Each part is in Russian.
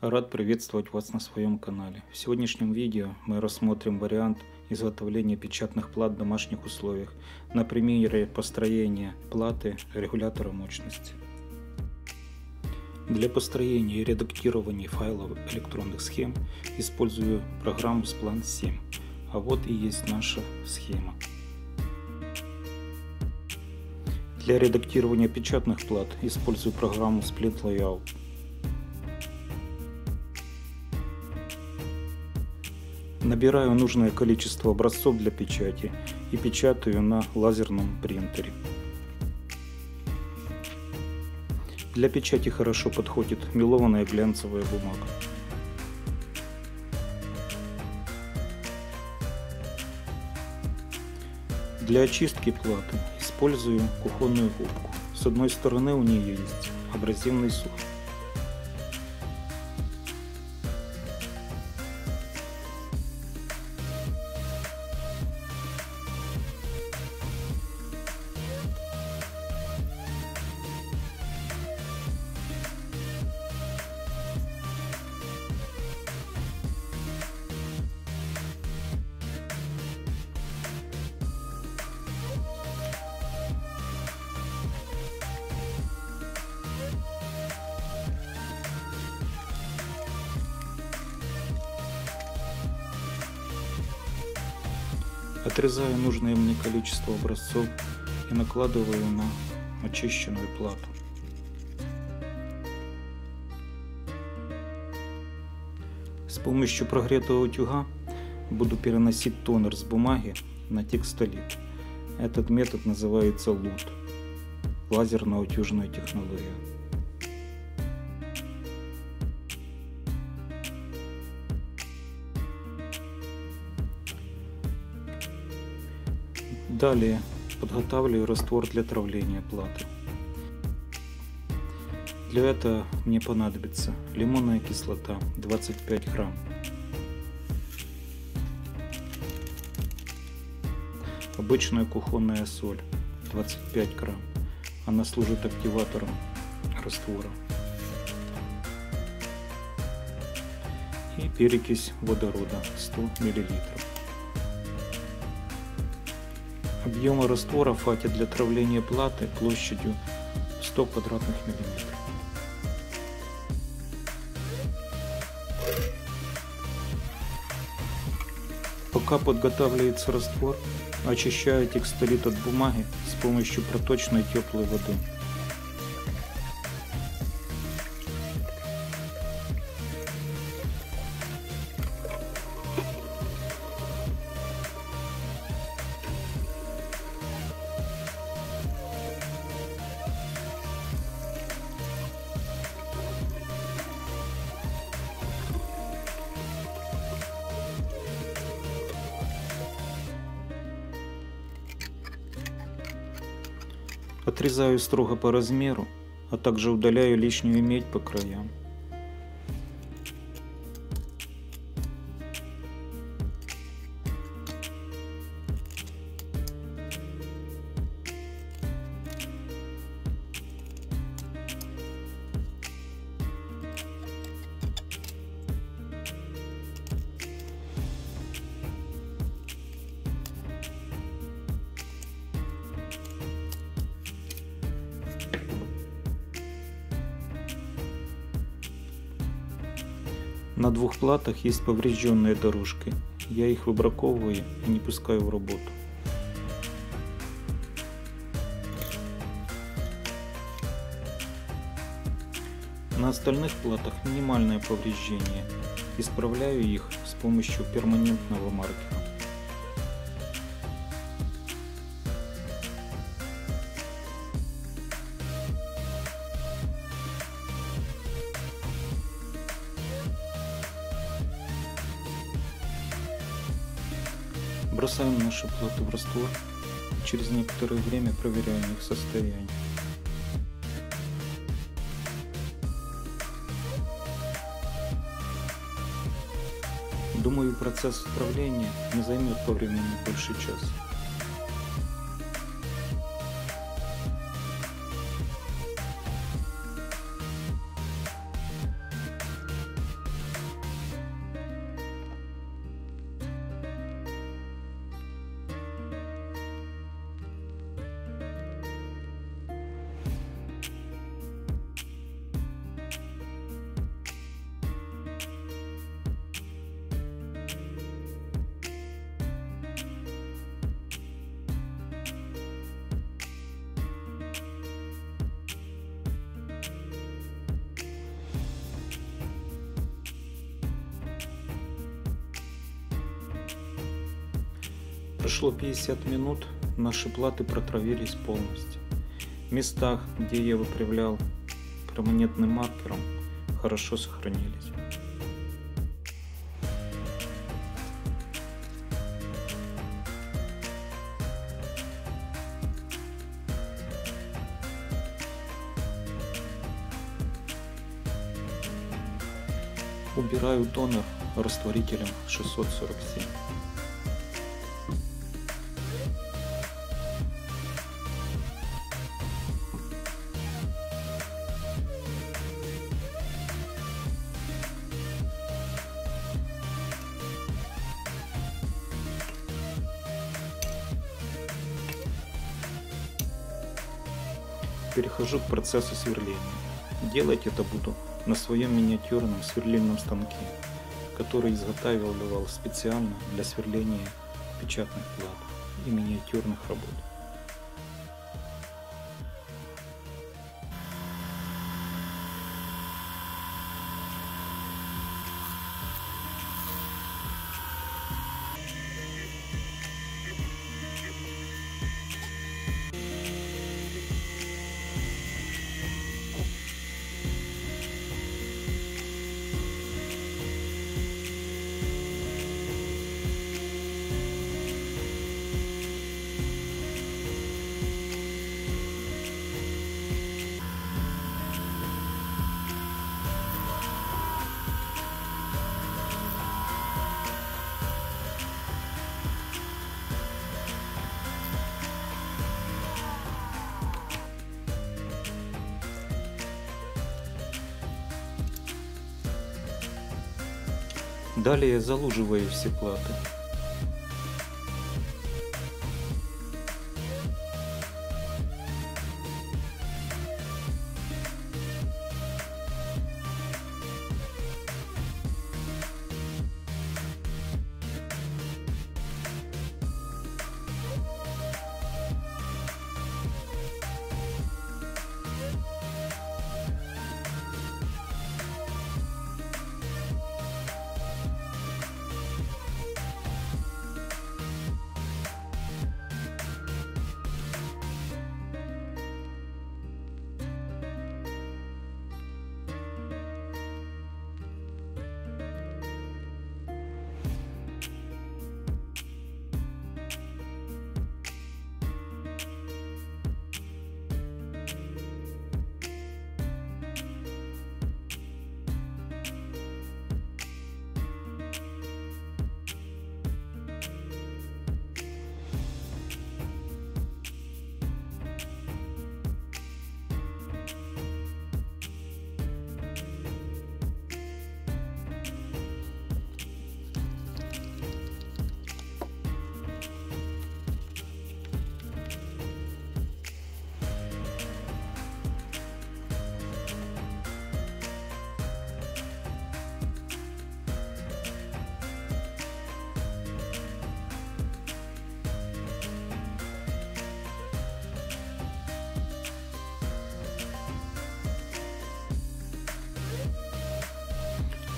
Рад приветствовать вас на своем канале. В сегодняшнем видео мы рассмотрим вариант изготовления печатных плат в домашних условиях на примере построения платы регулятора мощности. Для построения и редактирования файлов электронных схем использую программу Splan 7. А вот и есть наша схема. Для редактирования печатных плат использую программу Split Layout. Набираю нужное количество образцов для печати и печатаю на лазерном принтере. Для печати хорошо подходит мелованная глянцевая бумага. Для очистки платы использую кухонную губку. С одной стороны у нее есть абразивный сухой Отрезаю нужное мне количество образцов и накладываю на очищенную плату. С помощью прогретого утюга буду переносить тонер с бумаги на текстолит. Этот метод называется лут – лазерно-утюжная технология. Далее подготавливаю раствор для травления платы. Для этого мне понадобится лимонная кислота 25 грамм, обычная кухонная соль 25 грамм, она служит активатором раствора, и перекись водорода 100 миллилитров. Объема раствора хватит для травления платы площадью 100 квадратных миллиметров. Пока подготавливается раствор, очищаю текстолит от бумаги с помощью проточной теплой воды. Отрезаю строго по размеру, а также удаляю лишнюю медь по краям. На двух платах есть поврежденные дорожки. Я их выбраковываю и не пускаю в работу. На остальных платах минимальное повреждение. Исправляю их с помощью перманентного маркера. Бросаем наши платы в раствор и через некоторое время проверяем их состояние. Думаю, процесс исправления не займет по времени больше часа. Прошло 50 минут, наши платы протравились полностью. В местах, где я выправлял перманентным маркером, хорошо сохранились. Убираю тонер растворителем 647. Перехожу к процессу сверления. Делать это буду на своем миниатюрном сверлильном станке, который изготавливал специально для сверления печатных плат и миниатюрных работ. Далее залуживаю все платы.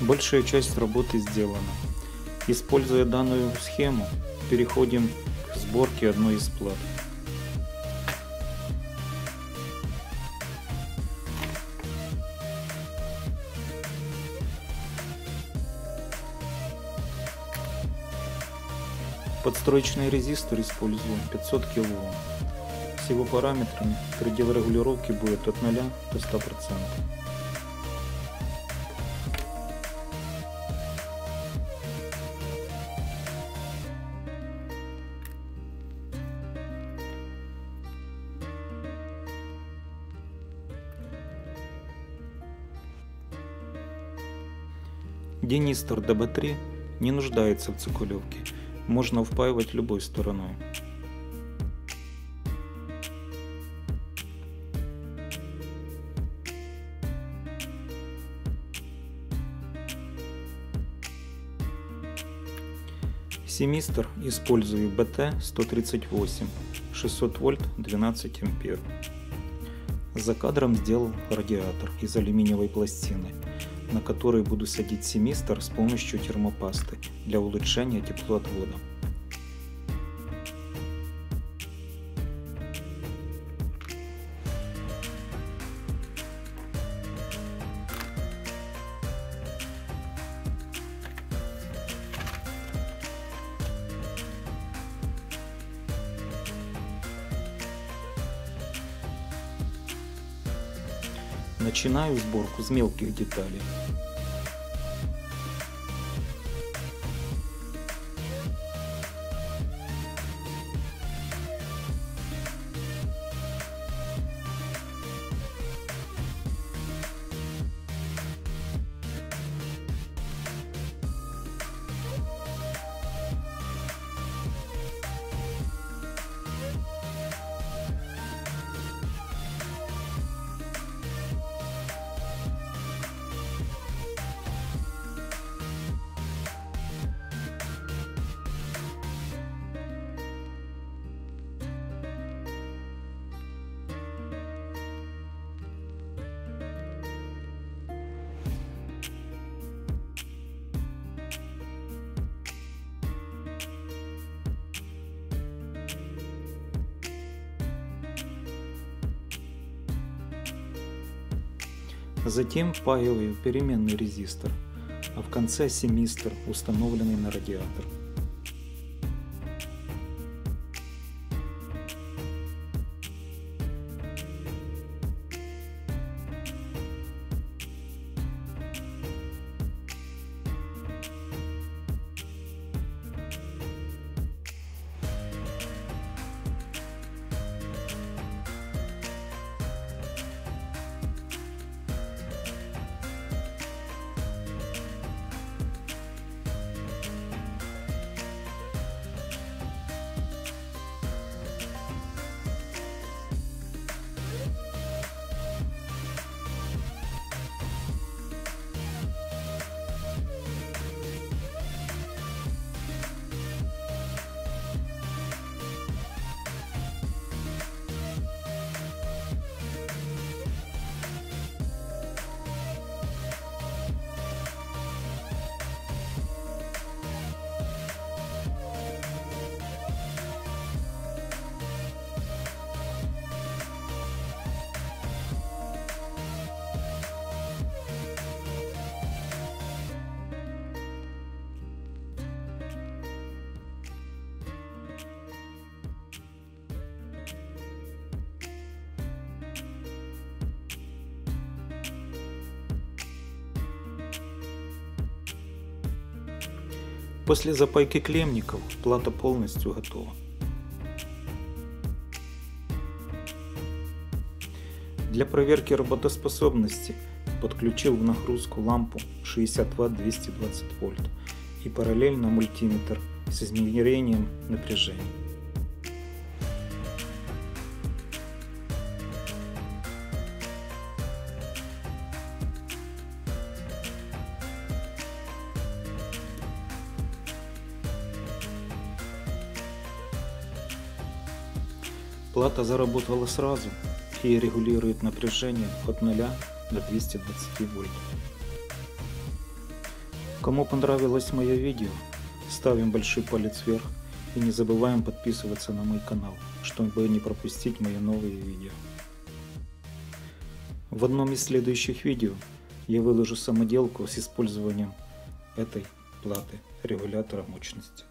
Большая часть работы сделана. Используя данную схему, переходим к сборке одной из плат. Подстроечный резистор используем 500 кОм. С его параметрами предел регулировки будет от 0 до 100%. Денистор DB3 не нуждается в циркулевке, можно впаивать любой стороной. Семистр использую BT-138 600 вольт 12 ампер. За кадром сделал радиатор из алюминиевой пластины на который буду садить семистр с помощью термопасты для улучшения теплоотвода. Начинаю сборку с мелких деталей. Затем впаиваю переменный резистор, а в конце семистр, установленный на радиатор. После запайки клемников плата полностью готова. Для проверки работоспособности подключил в нагрузку лампу 60 Вт 220 вольт и параллельно мультиметр с измерением напряжения. Плата заработала сразу и регулирует напряжение от 0 до 220 вольт. Кому понравилось мое видео, ставим большой палец вверх и не забываем подписываться на мой канал, чтобы не пропустить мои новые видео. В одном из следующих видео я выложу самоделку с использованием этой платы регулятора мощности.